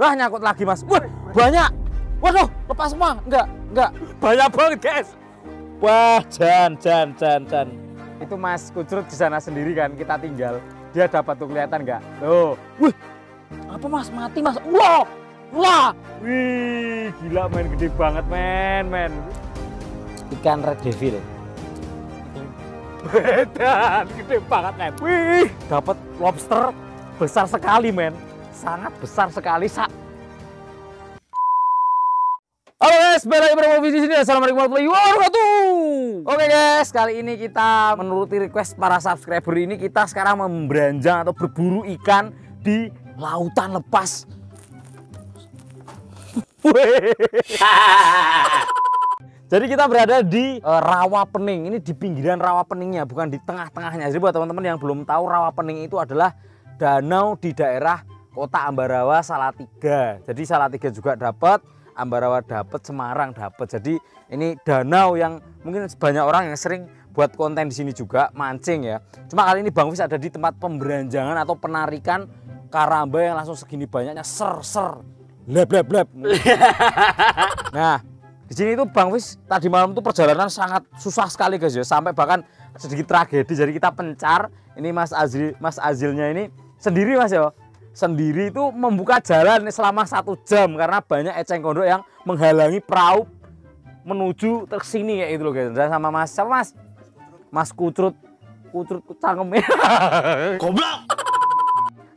Wah, nyangkut lagi, Mas. Wah, banyak. Waduh, lepas semua. Enggak, enggak. Banyak banget, guys. Wah, jan, jan, jan, jan. Itu Mas Kucrut di sana sendiri kan, kita tinggal. Dia dapat tuh kelihatan enggak? Tuh. Wih, apa Mas? Mati, Mas. Wah, wah. Wih, gila men, gede banget men, men. Ikan red devil. Bedan, gede banget men. Wih, dapat lobster besar sekali men. Sangat besar sekali, Sak. Halo guys, balik lagi bersama di sini. Assalamualaikum warahmatullahi wabarakatuh. Oke guys, kali ini kita menuruti request para subscriber ini kita sekarang memberanjang atau berburu ikan di lautan lepas. Jadi kita berada di uh, Rawa Pening. Ini di pinggiran Rawa Peningnya, bukan di tengah-tengahnya. Jadi buat teman-teman yang belum tahu Rawa Pening itu adalah danau di daerah Kota Ambarawa Salatiga. Jadi Salatiga juga dapat, Ambarawa dapat, Semarang dapat. Jadi ini danau yang mungkin banyak orang yang sering buat konten di sini juga mancing ya. Cuma kali ini Bang Fis ada di tempat pemberanjangan atau penarikan karamba yang langsung segini banyaknya ser ser leb leb leb. nah, di sini itu Bang Fis tadi malam tuh perjalanan sangat susah sekali guys ya, sampai bahkan sedikit tragedi. Jadi kita pencar, ini Mas Azil, Mas Azilnya ini sendiri Mas ya, sendiri itu membuka jalan selama satu jam karena banyak eceng gondok yang menghalangi perahu menuju ke sini kayak itu loh guys. Dan sama Mas, sama Mas, Mas Kucrut, Kucrut cangkemnya. Goblok.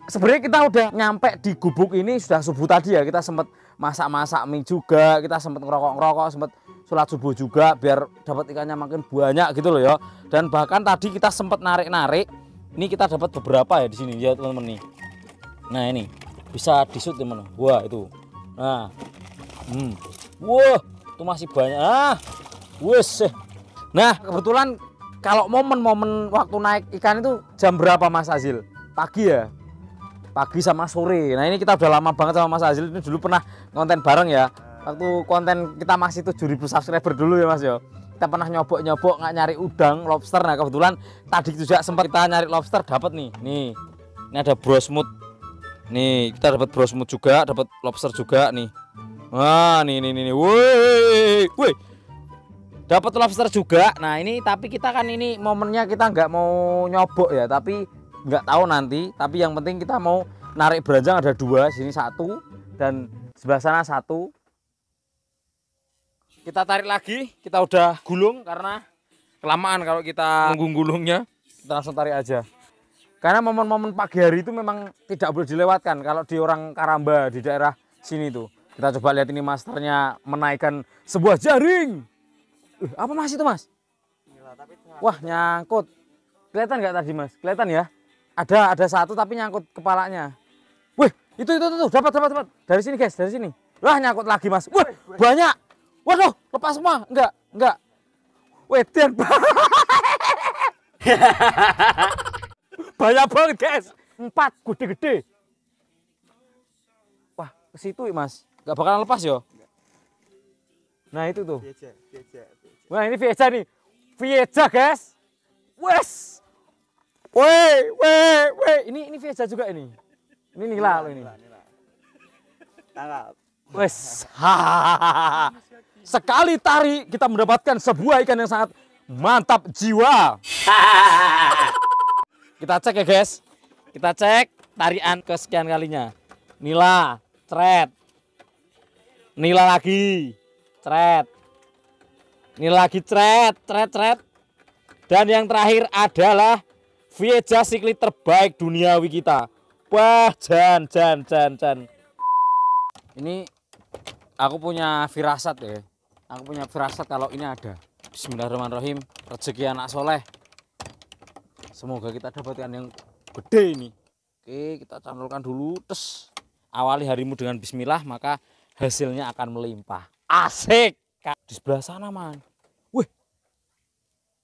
Sebenarnya kita udah nyampe di gubuk ini sudah subuh tadi ya. Kita sempat masak-masak mie juga, kita sempat ngerokok-ngerokok, sempat sholat subuh juga biar dapat ikannya makin banyak gitu loh ya. Dan bahkan tadi kita sempat narik-narik. Ini kita dapat beberapa ya di sini ya teman-teman nih. Nah ini bisa disut teman. Wah itu. Nah, hmm. wah itu masih banyak. Ah, wes. Nah kebetulan kalau momen-momen waktu naik ikan itu jam berapa Mas Azil? Pagi ya? pagi sama sore. Nah ini kita udah lama banget sama Mas Azil ini dulu pernah konten bareng ya. Waktu konten kita masih 7000 subscriber dulu ya Mas ya. Kita pernah nyobok-nyobok nggak nyari udang, lobster. Nah kebetulan tadi juga sempat kita nyari lobster dapat nih. Nih. Ini ada brosmut. Nih, kita dapat brosmut juga, dapat lobster juga nih. Wah, nih nih nih. nih. Woi, woi. Dapat lobster juga. Nah, ini tapi kita kan ini momennya kita nggak mau nyobok ya, tapi nggak tahu nanti tapi yang penting kita mau narik beranjang ada dua sini satu dan sebelah sana satu kita tarik lagi kita udah gulung karena kelamaan kalau kita nunggu gulungnya kita langsung tarik aja karena momen-momen pagi hari itu memang tidak boleh dilewatkan. Kalau di orang Karamba di daerah sini tuh kita coba lihat ini masternya menaikkan sebuah jaring. Uh, apa mas itu mas? Wah nyangkut. Kelihatan nggak tadi mas? Kelihatan ya? Ada ada satu tapi nyangkut kepalanya. Wih itu itu tuh dapat dapat dapat. Dari sini guys dari sini. Wah nyangkut lagi mas. Wah banyak. Waduh lepas semua. Enggak enggak weden banyak banget guys. Empat. Gede-gede wah ke situ mas. Nggak bakalan lepas yo. Nah itu tuh. Wah ini Vieja nih. Vieja guys. Wes. Woi, woi, woi, ini ini Vieja juga ini. Ini nila lo ini. Tangkap. Wes, sekali tari kita mendapatkan sebuah ikan yang sangat mantap jiwa. kita cek ya guys, kita cek tarian kesekian kalinya. Nila, cret. Nila lagi, cret. Nila lagi, cret, cret, cret. Dan yang terakhir adalah Vieja sikli terbaik duniawi kita. Wah, jan, jan, jan, jan. Ini aku punya firasat ya. Aku punya firasat kalau ini ada. Bismillahirrahmanirrahim. Rezeki anak soleh. Semoga kita dapatkan yang gede ini. Oke, kita canulkan dulu. Terus awali harimu dengan bismillah, maka hasilnya akan melimpah. Asik. Di sebelah sana, man. Wih.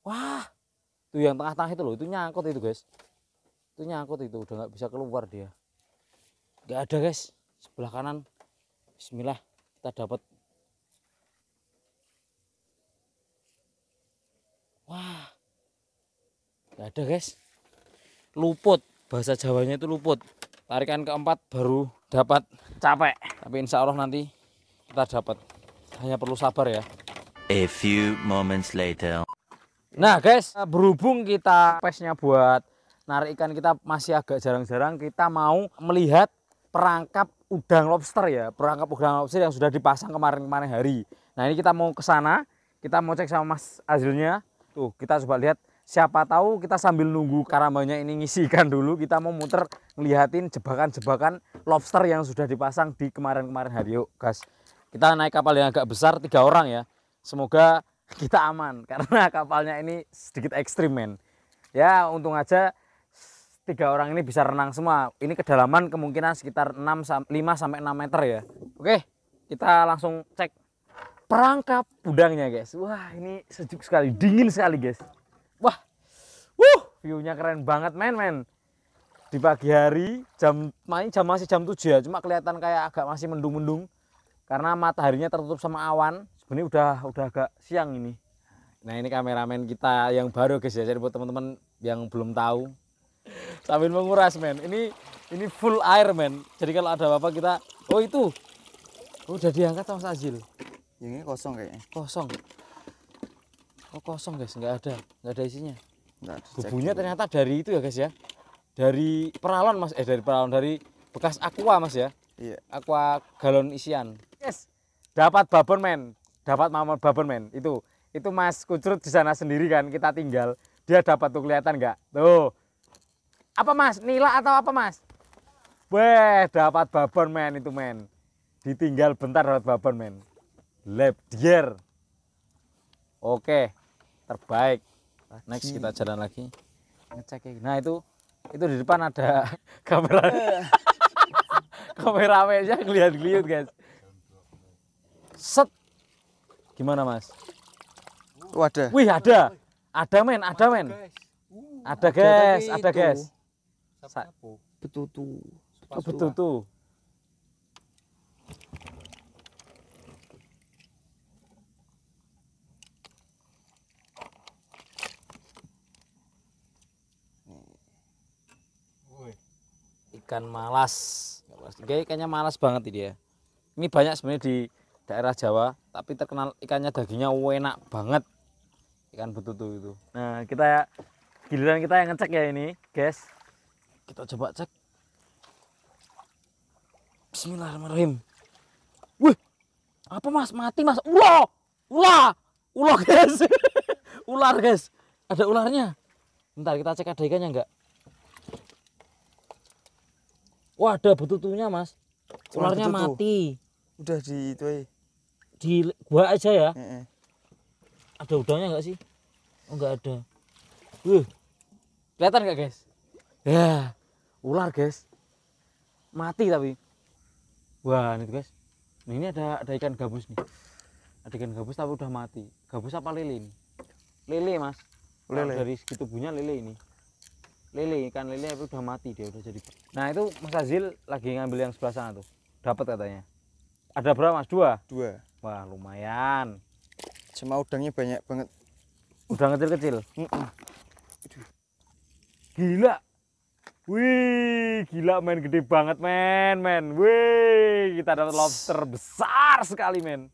Wah, tuh yang tengah-tengah itu loh itu nyangkut itu guys itu nyangkut itu udah nggak bisa keluar dia nggak ada guys sebelah kanan Bismillah kita dapat wah nggak ada guys. Luput. Bahasa Jawanya itu luput. Tarikan keempat baru dapat capek. Tapi insya Allah nanti kita dapat. Hanya perlu sabar ya. A few moments later. Nah guys, berhubung kita pesnya buat narik ikan kita masih agak jarang-jarang, kita mau melihat perangkap udang lobster ya, perangkap udang lobster yang sudah dipasang kemarin-kemarin hari. Nah ini kita mau ke sana, kita mau cek sama Mas Azilnya. Tuh kita coba lihat, siapa tahu kita sambil nunggu karambanya ini ngisi ikan dulu, kita mau muter ngeliatin jebakan-jebakan lobster yang sudah dipasang di kemarin-kemarin hari. Yuk guys, kita naik kapal yang agak besar, tiga orang ya. Semoga kita aman karena kapalnya ini sedikit ekstrim men. Ya untung aja tiga orang ini bisa renang semua. Ini kedalaman kemungkinan sekitar 6 5 sampai 6 meter ya. Oke, kita langsung cek perangkap udangnya guys. Wah, ini sejuk sekali, dingin sekali guys. Wah. Wuh, view-nya keren banget men men. Di pagi hari jam main jam masih jam 7 ya, cuma kelihatan kayak agak masih mendung-mendung karena mataharinya tertutup sama awan. Sebenarnya udah udah agak siang ini. Nah ini kameramen kita yang baru guys ya. Jadi buat teman-teman yang belum tahu sambil menguras men. Ini ini full air men. Jadi kalau ada apa-apa kita oh itu. Oh, udah diangkat sama Mas Azil Yang ini kosong kayaknya. kosong oh kosong guys nggak ada nggak ada isinya Enggak, dicek bubunya dulu. ternyata dari itu ya guys ya dari peralon mas eh dari peralon dari bekas aqua mas ya Iya. aqua galon isian. Yes, dapat babon men, dapat mama babon men. Itu itu Mas Kucrut di sana sendiri kan kita tinggal. Dia dapat tuh kelihatan nggak? Tuh. Apa Mas? Nila atau apa Mas? Weh, dapat babon men itu men. Ditinggal bentar dapat babon men. Lab dier. Oke, terbaik. Next kita jalan lagi. Ngecek ya. Nah itu itu di depan ada kamera. Kameramennya ngeliat-ngeliat guys. Set. Gimana mas? Wadah. wih ada. Ada men. Ada men. Ada guys. Ada guys. Betutu. oh, betul ikan malas. Kayak ikannya malas banget ini dia ini banyak sebenarnya di daerah Jawa tapi terkenal ikannya dagingnya enak banget. Ikan betutu itu. Nah kita giliran kita yang ngecek ya ini guys. Kita coba cek. Bismillahirrahmanirrahim. Wih apa mas? Mati mas? Ular! Ular! Ular guys. Ular guys. Ada ularnya. Bentar kita cek ada ikannya enggak wah ada betutunya mas. Cuma ularnya betutu. mati. Udah di itu aja. di gua aja ya? Heeh. ada udangnya enggak sih? Oh enggak ada. Wih, kelihatan nggak guys? Ya ular guys. Mati tapi. Wah ini guys. Nah, ini ada ada ikan gabus nih. Ada ikan gabus tapi udah mati. Gabus apa lele ini? Lele mas. Lele. dari segitu punya lele ini lele ikan lele tapi udah mati dia udah jadi nah itu mas Azil lagi ngambil yang sebelah sana tuh. Dapat katanya. Ada berapa mas? Dua? Dua. wah lumayan. Cuma udangnya banyak banget. udah kecil-kecil? Gila. Wih gila men. Gede banget men men. Wih kita dapat lobster besar sekali men.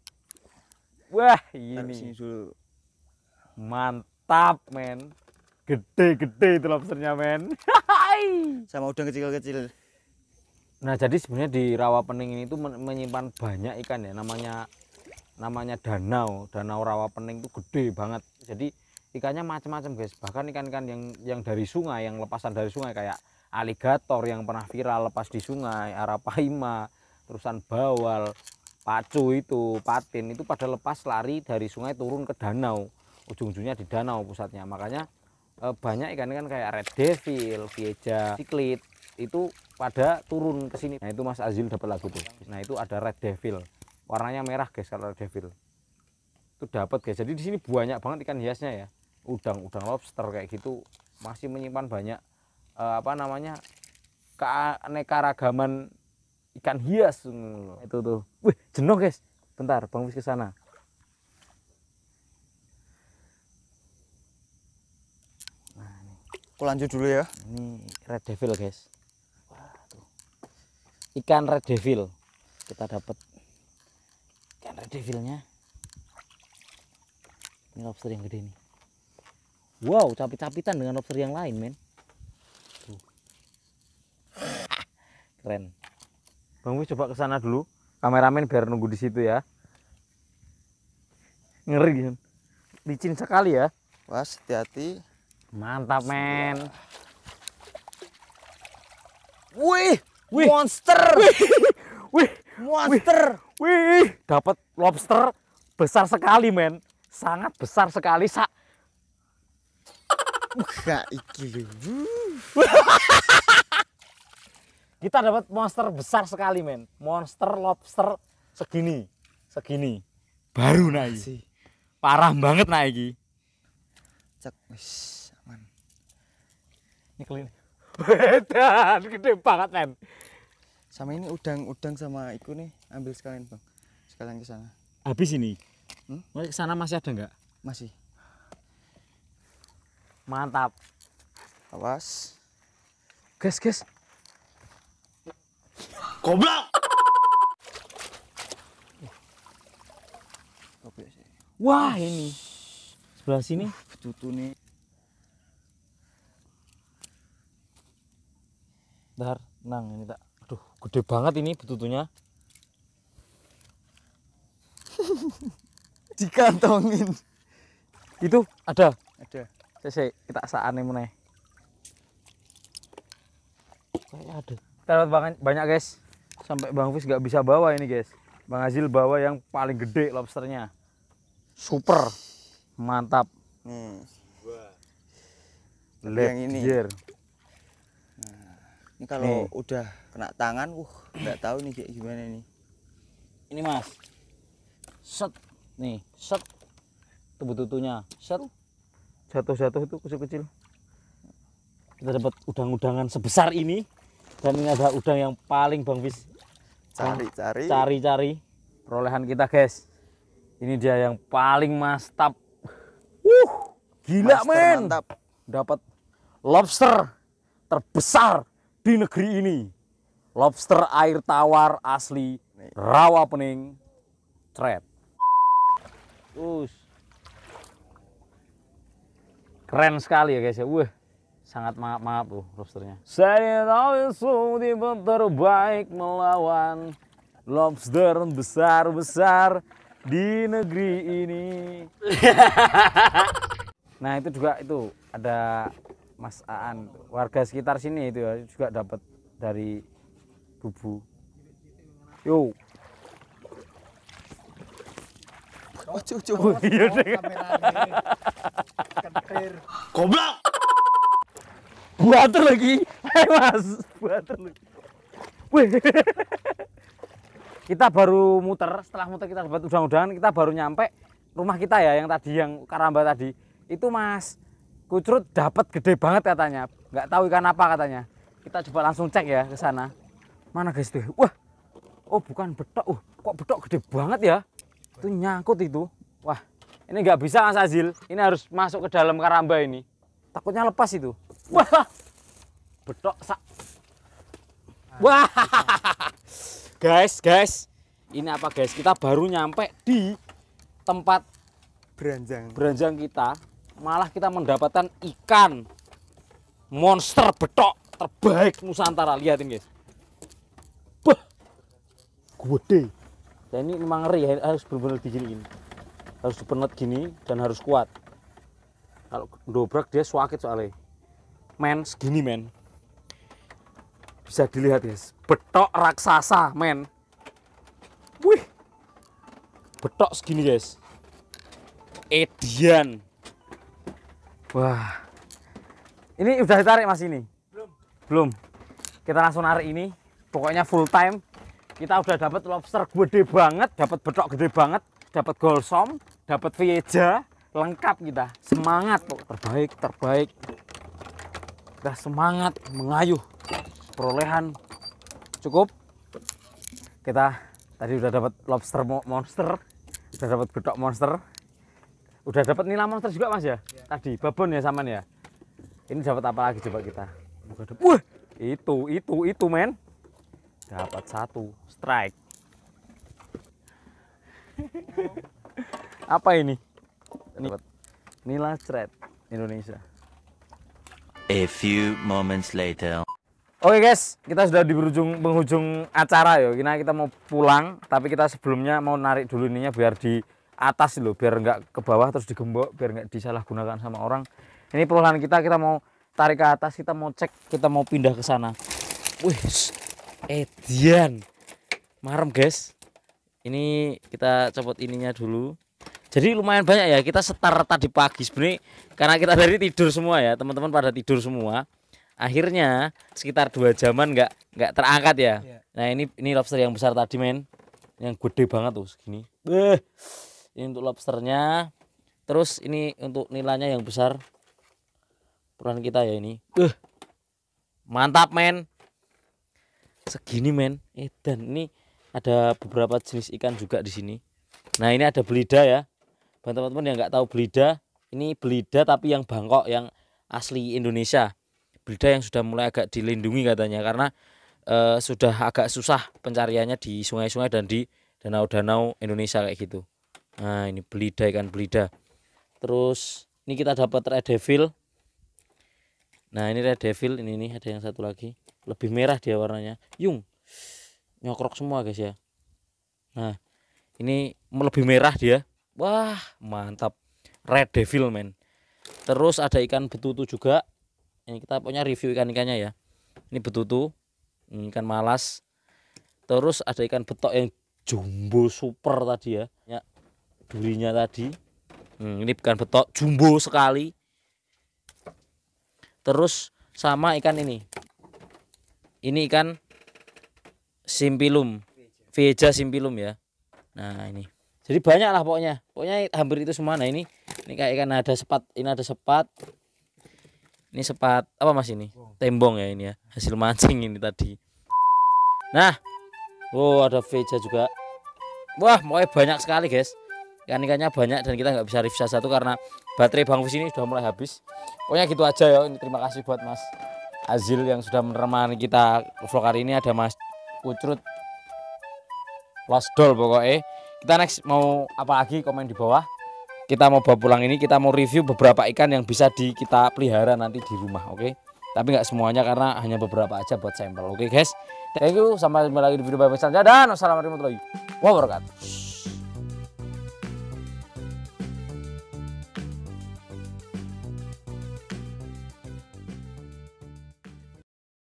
Wah ini. mantap men gede-gede itu lobsternya men Sama udang kecil-kecil. Nah, jadi sebenarnya di rawa pening ini tuh men- menyimpan banyak ikan ya, namanya namanya danau. Danau rawa pening itu gede banget. Jadi ikannya macam-macam, guys. Bahkan ikan-ikan yang yang dari sungai, yang lepasan dari sungai kayak aligator yang pernah viral lepas di sungai, arapaima, terusan bawal, pacu itu, patin itu pada lepas lari dari sungai turun ke danau. Ujung-ujungnya di danau pusatnya. Makanya eh, banyak ikan-ikan kayak red devil, vieja, ciklit itu pada turun ke sini. Nah, itu Mas Azil dapat lagu tuh. Nah, itu ada red devil. Warnanya merah, guys, kalau red devil. Itu dapat, guys. Jadi di sini banyak banget ikan hiasnya ya. Udang-udang lobster kayak gitu masih menyimpan banyak eh, apa namanya? keanekaragaman ikan hias. Itu tuh. Wih, jenuh, guys. Bentar, Bang ke sana. Aku lanjut dulu ya. Ini red devil, guys. Wah, tuh. ikan red devil kita dapat ikan red devilnya ini lobster yang gede nih wow capit-capitan dengan lobster yang lain men Tuh. keren bang Wis coba ke sana dulu kameramen biar nunggu di situ ya ngeri kan licin sekali ya Was, hati-hati. Mantap men wih wih Monster. wih Monster. Wih, dapat lobster besar sekali, men. Sangat besar sekali, Sak. Gak iki. Kita dapat monster besar sekali, men. Monster lobster segini. Segini. Baru naik. Parah banget naik iki. Cek wis aman. Ini kelin. Wedan, gede banget, men. Sama ini udang-udang sama iku nih, ambil sekalian, Bang. Sekalian ke sana. Habis ini. Hmm? Ke sana masih ada nggak? Masih. Mantap. Awas. Gas, gas. Goblok. Wah, ini. Sebelah sini. Betutu nih. Bentar, nang ini tak. Aduh, gede banget ini betutunya. Dikantongin. Itu ada. Ada. Sese, kita saane meneh. Kayak ada. Dapat banyak, banyak guys. Sampai Bang Fis nggak bisa bawa ini guys. Bang Azil bawa yang paling gede lobsternya. Super. Mantap. Nih. Left yang ini. gear. Ini kalau udah kena tangan, uh, nggak tahu nih kayak gimana nih. Ini Mas. Set. Nih, set. Itu betutunya. Set. Jatuh-jatuh itu kecil-kecil. Kita dapat udang-udangan sebesar ini. Dan ini ada udang yang paling Bang Fis Cari-cari. cari-cari perolehan kita guys ini dia yang paling mantap uh gila Master men Mantap. dapat lobster terbesar di negeri ini lobster air tawar asli rawa pening Us. keren sekali ya guys ya. Wah sangat mangap mangap tuh lobsternya. Saya tahu itu tipe terbaik melawan lobster besar besar di negeri ini. Nah itu juga itu ada Mas Aan warga sekitar sini itu ya juga dapat dari bubu. Yo. Ojo, ojo. iya deh buater lagi. Hai mas. Buater lagi. Wih. kita baru muter. Setelah muter kita dapat udang-udangan. Kita baru nyampe rumah kita ya yang tadi yang karamba tadi. Itu mas kucrut dapat gede banget katanya. Nggak tahu ikan apa katanya. Kita coba langsung cek ya ke sana. Mana guys tuh? Wah. Oh bukan betok. Uh kok betok gede banget ya? Itu nyangkut itu. Wah. Ini nggak bisa mas Azil. Ini harus masuk ke dalam karamba ini. Takutnya lepas itu. Wah. Betok sak. Wah. Guys guys. Ini apa guys? Kita baru nyampe di tempat Beranjang. beranjang kita malah kita mendapatkan ikan monster betok terbaik Nusantara. Lihatin guys. Wah, gede. Dan ini memang ngeri harus benar-benar digini gini harus dipenet gini dan harus kuat. Kalau dobrak dia suakit soalnya. Men segini men. Bisa dilihat guys. Betok raksasa men. Wih. Betok segini guys. Edian wah. Ini udah ditarik mas ini? Belum. Belum. Kita langsung narik ini. Pokoknya full time. Kita udah dapat lobster gede banget dapat betok gede banget dapat golsom dapat vieja. Lengkap kita. Semangat pok. terbaik terbaik. Kita semangat mengayuh perolehan. Cukup. Kita tadi udah dapat lobster mo- monster. Udah dapat betok monster udah dapat nila monster juga mas ya? Tadi babon ya saman ya? Ini dapat apa lagi coba kita? Wah! Itu itu itu men. Dapat satu strike. Apa ini? Ini. Nila thread Indonesia. A few moments later. Oke guys, kita sudah di berujung penghujung acara ya. Kita kita mau pulang, tapi kita sebelumnya mau narik dulu ininya biar di atas loh, biar nggak ke bawah terus digembok, biar nggak disalahgunakan sama orang. Ini perlahan kita kita mau tarik ke atas, kita mau cek, kita mau pindah ke sana. Wih, Edian, marem guys. Ini kita copot ininya dulu. Jadi lumayan banyak ya. Kita setar tadi pagi sebenarnya karena kita dari tidur semua ya, teman-teman pada tidur semua akhirnya sekitar dua jaman nggak nggak terangkat ya. Iya. Nah ini ini lobster yang besar tadi men, yang gede banget tuh segini. Beh, ini untuk lobsternya. Terus ini untuk nilainya yang besar. Peran kita ya ini. Beh, mantap men. Segini men. Eh dan ini ada beberapa jenis ikan juga di sini. Nah ini ada belida ya. Buat teman-teman yang nggak tahu belida, ini belida tapi yang Bangkok yang asli Indonesia belida yang sudah mulai agak dilindungi katanya karena eh, sudah agak susah pencariannya di sungai-sungai dan di danau-danau Indonesia kayak gitu. Nah, ini belida ikan belida. Terus ini kita dapat red devil. Nah, ini red devil, ini nih ada yang satu lagi. Lebih merah dia warnanya. Yung. Nyokrok semua guys ya. Nah, ini lebih merah dia. Wah, mantap. Red devil men. Terus ada ikan betutu juga ini kita punya review ikan-ikannya ya ini betutu ini ikan malas terus ada ikan betok yang jumbo super tadi ya ya durinya tadi. Hmm, ini ikan betok jumbo sekali. Terus sama ikan ini. Ini ikan simpilum. Veja simpilum ya. Nah ini. Jadi banyak lah pokoknya. Pokoknya hampir itu semua. Nah ini ini kayak ikan ada sepat ini ada sepat. Ini sepat apa mas ini? Tembong ya ini ya hasil mancing ini tadi. Nah oh ada veja juga. Wah pokoknya banyak sekali guys ikan ikannya banyak dan kita nggak bisa review satu karena baterai bang Fus ini sudah mulai habis. Pokoknya gitu aja ya ini terima kasih buat mas Azil yang sudah menemani kita vlog hari ini. Ada mas Ucrut Lost Doll pokoknya. Kita next mau apa lagi? Komen di bawah. Kita mau bawa pulang ini kita mau review beberapa ikan yang bisa di kita pelihara nanti di rumah oke? Tapi nggak semuanya karena hanya beberapa aja buat sampel oke guys? Thank you. Sampai jumpa lagi di video selanjutnya dan wassalamualaikum warahmatullahi wabarakatuh